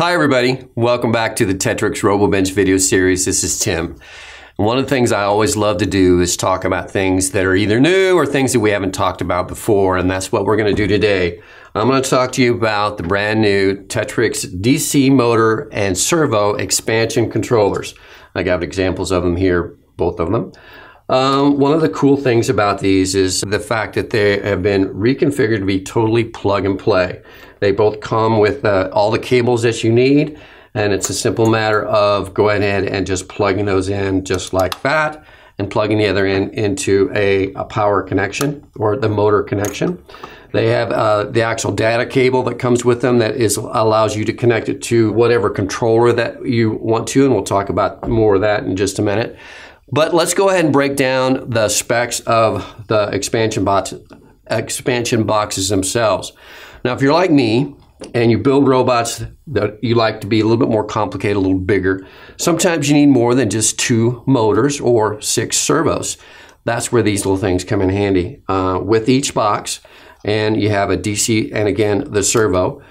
Hi everybody, welcome back to the Tetrix RoboBench video series. This is Tim. One of the things I always love to do is talk about things that are either new or things that we haven't talked about before, and that's what we're going to do today. I'm going to talk to you about the brand new Tetrix DC motor and servo expansion controllers. I got examples of them here, both of them. Um, one of the cool things about these is the fact that they have been reconfigured to be totally plug and play. They both come with uh, all the cables that you need, and it's a simple matter of going ahead and just plugging those in just like that, and plugging the other end into a, a power connection or the motor connection. They have uh, the actual data cable that comes with them that is allows you to connect it to whatever controller that you want to, and we'll talk about more of that in just a minute. But let's go ahead and break down the specs of the expansion box, expansion boxes themselves. Now, if you're like me and you build robots that you like to be a little bit more complicated, a little bigger, sometimes you need more than just two motors or six servos. That's where these little things come in handy. Uh, with each box, and you have a DC and again the servo,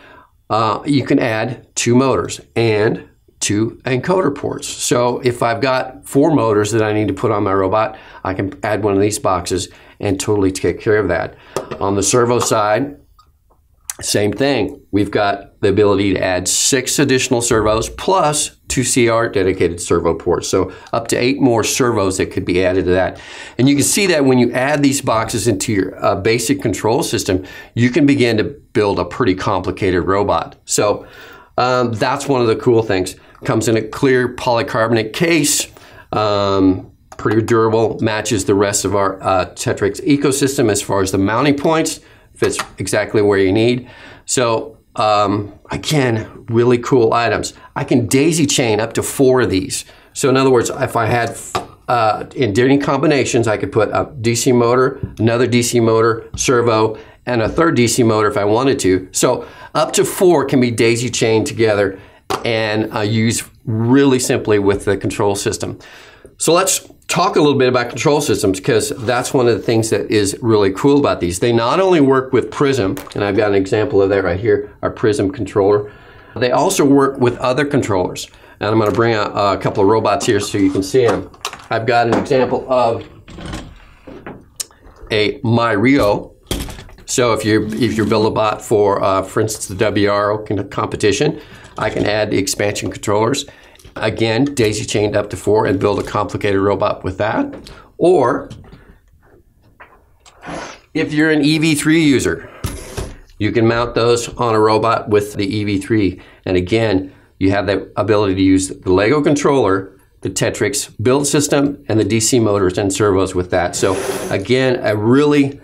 uh, you can add two motors and two encoder ports. So if I've got four motors that I need to put on my robot, I can add one of these boxes and totally take care of that. On the servo side, same thing. We've got the ability to add six additional servos plus two CR dedicated servo ports. So up to eight more servos that could be added to that. And you can see that when you add these boxes into your uh, basic control system, you can begin to build a pretty complicated robot. So um, that's one of the cool things. Comes in a clear polycarbonate case. Um, pretty durable, matches the rest of our uh, Tetrix ecosystem as far as the mounting points. Fits exactly where you need. So um, again, really cool items. I can daisy chain up to four of these. So in other words, if I had uh, in different combinations, I could put a DC motor, another DC motor, servo, and a third DC motor if I wanted to. So up to four can be daisy chained together and uh, used really simply with the control system. So let's talk a little bit about control systems because that's one of the things that is really cool about these. They not only work with PRIZM, and I've got an example of that right here, our PRIZM controller, they also work with other controllers. And I'm going to bring a, a couple of robots here so you can see them. I've got an example of a MyRio. So if you if you build a bot for, uh, for instance, the WRO competition, I can add the expansion controllers. Again, daisy chained up to four and build a complicated robot with that. Or if you're an EV3 user, you can mount those on a robot with the EV3. And again, you have the ability to use the Lego controller, the Tetrix build system, and the DC motors and servos with that. So again, a really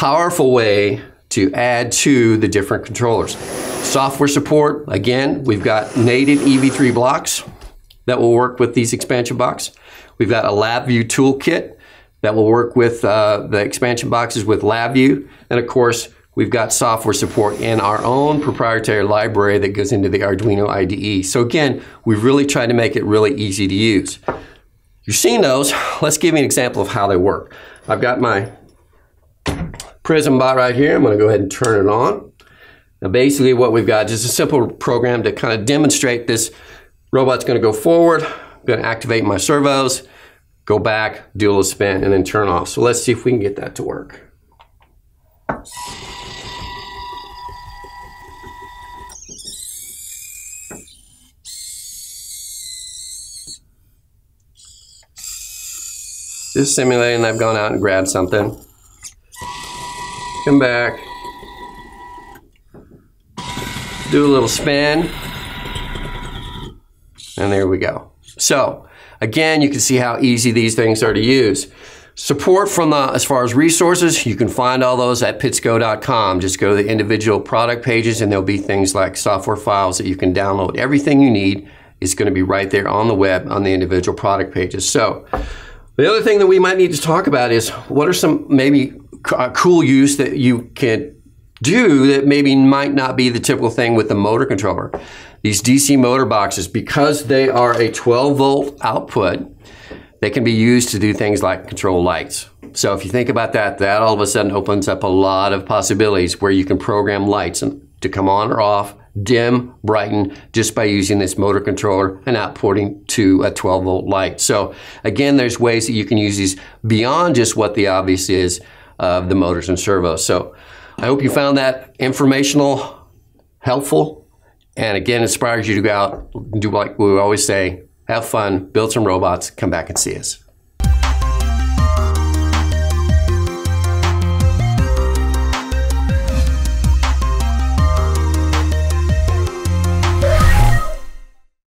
powerful way to add to the different controllers. Software support, again, we've got native EV3 blocks that will work with these expansion boxes. We've got a LabVIEW toolkit that will work with uh, the expansion boxes with LabVIEW. And of course, we've got software support in our own proprietary library that goes into the Arduino IDE. So again, we've really tried to make it really easy to use. You've seen those. Let's give you an example of how they work. I've got my PRIZM bot right here. I'm going to go ahead and turn it on. Now basically what we've got is a simple program to kind of demonstrate this robot's going to go forward, I'm going to activate my servos, go back, do a little spin, and then turn off. So let's see if we can get that to work. Just simulating I've gone out and grabbed something. Come back, do a little spin. And there we go. So again, you can see how easy these things are to use. Support from the, as far as resources, you can find all those at pitsco.com. Just go to the individual product pages and there'll be things like software files that you can download. Everything you need is going to be right there on the web on the individual product pages. So the other thing that we might need to talk about is what are some maybe uh, cool use that you can do that maybe might not be the typical thing with the motor controller. These DC motor boxes, because they are a 12 volt output, they can be used to do things like control lights. So if you think about that, that all of a sudden opens up a lot of possibilities where you can program lights. To come on or off, dim, brighten, just by using this motor controller and outporting to a 12 volt light. So again, there's ways that you can use these beyond just what the obvious is of the motors and servos. So I hope you found that informational, helpful, and again, inspires you to go out, do like we always say, have fun, build some robots, come back and see us.